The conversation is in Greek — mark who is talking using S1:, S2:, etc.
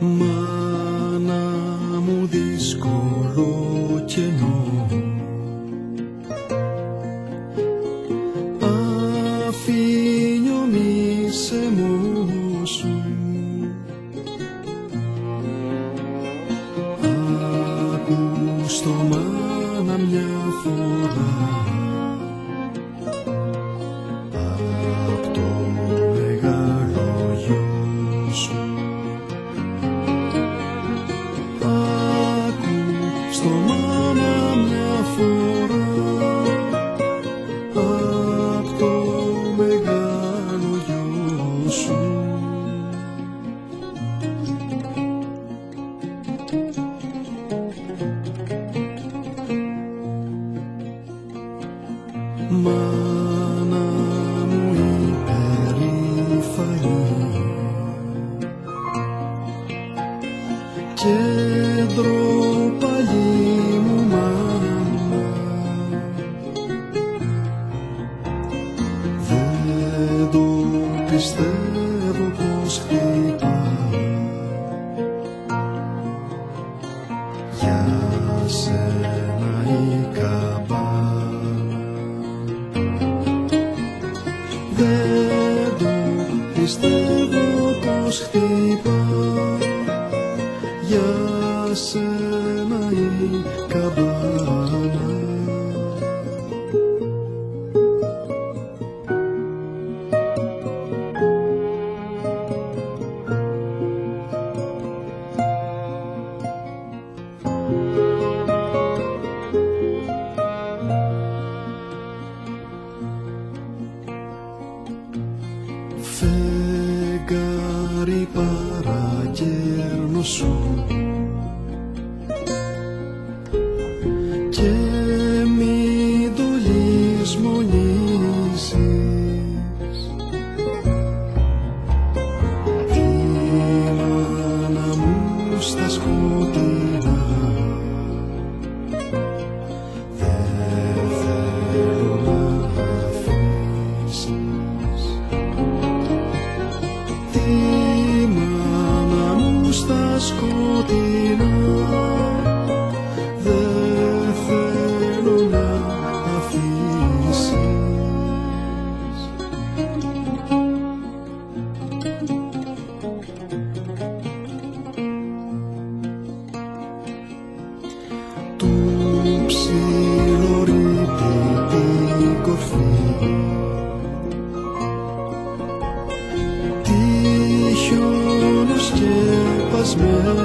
S1: μάνα μου δύσκολο 绪。πιστεύω, πιστεύω πως χτυπά για σένα η καμπά. cari para ayer no supo through.